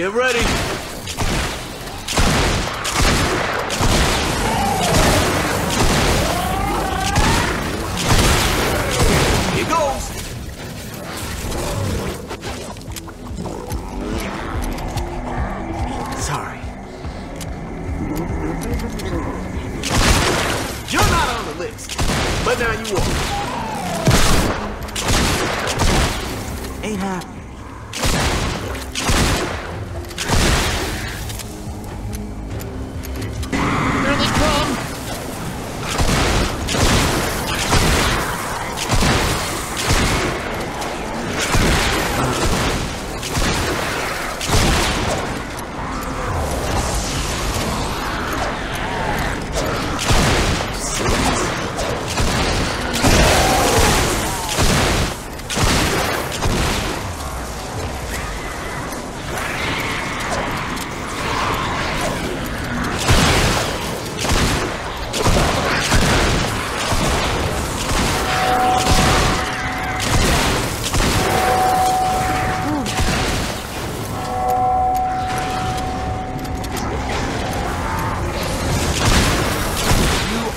Get ready! Here goes! Sorry. You're not on the list! But now you are! Ain't happy.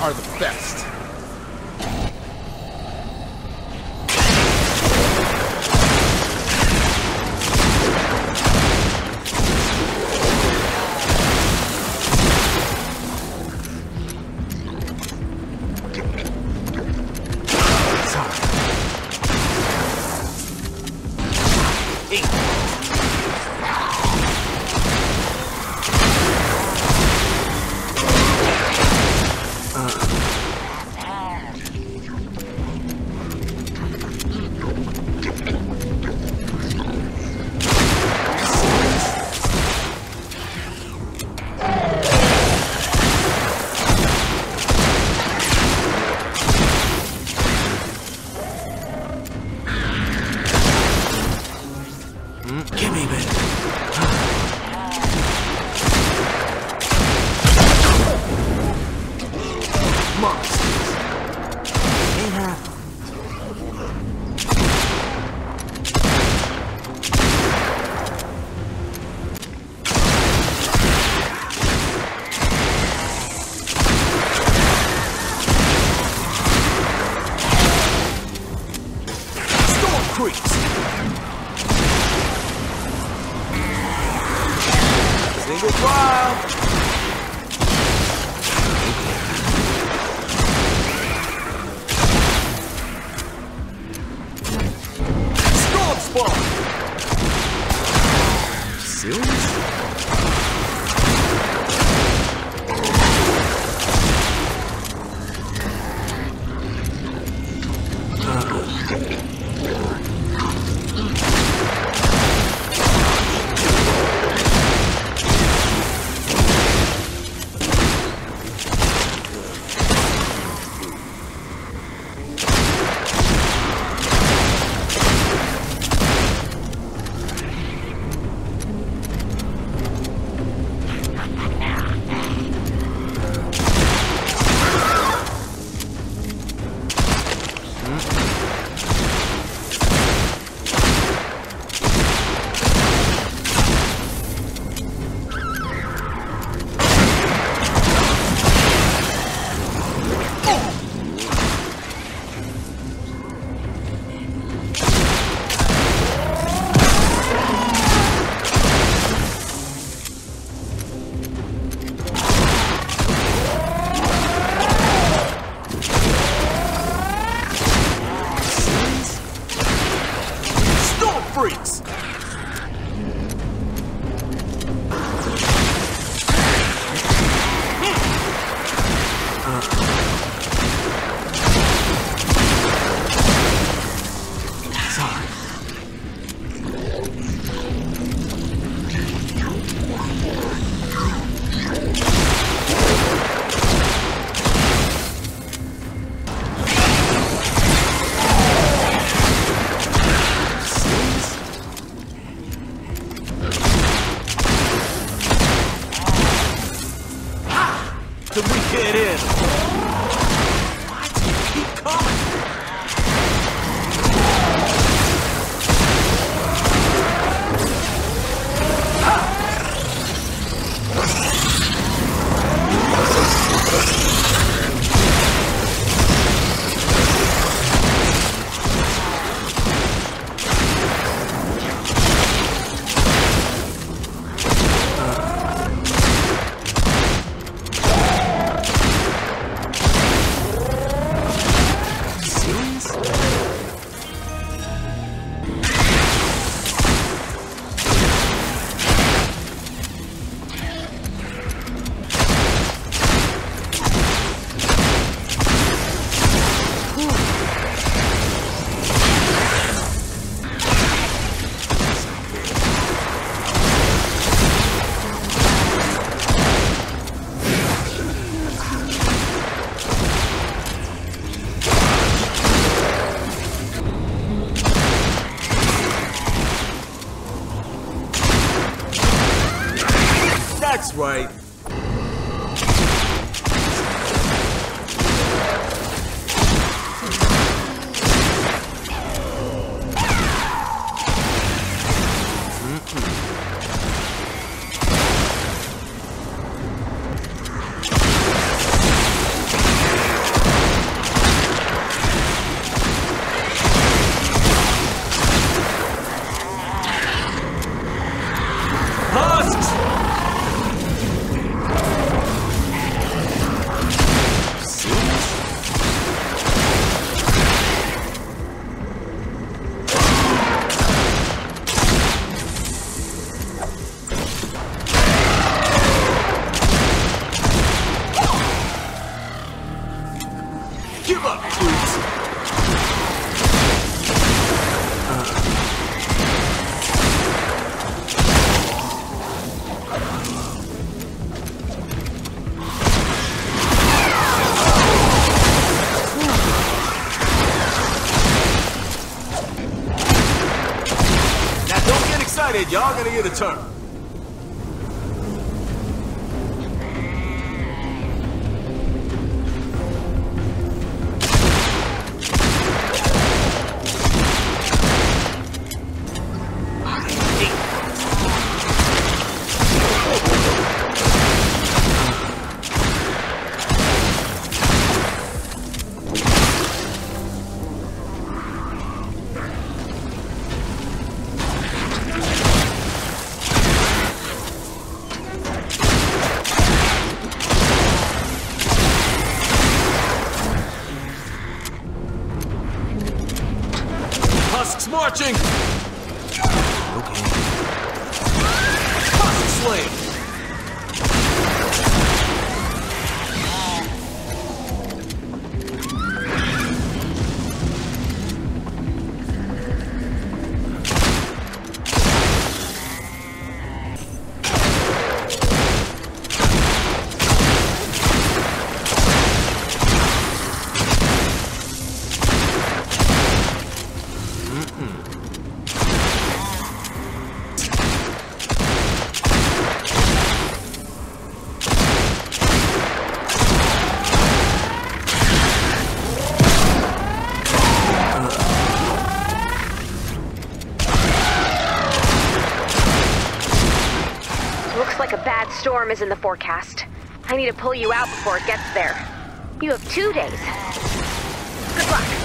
are the best. priest. Single file. Storm Spawn. Seriously? That's right. Y'all gonna get a turn. Husks marching! Okay. Husk storm is in the forecast. I need to pull you out before it gets there. You have two days. Good luck.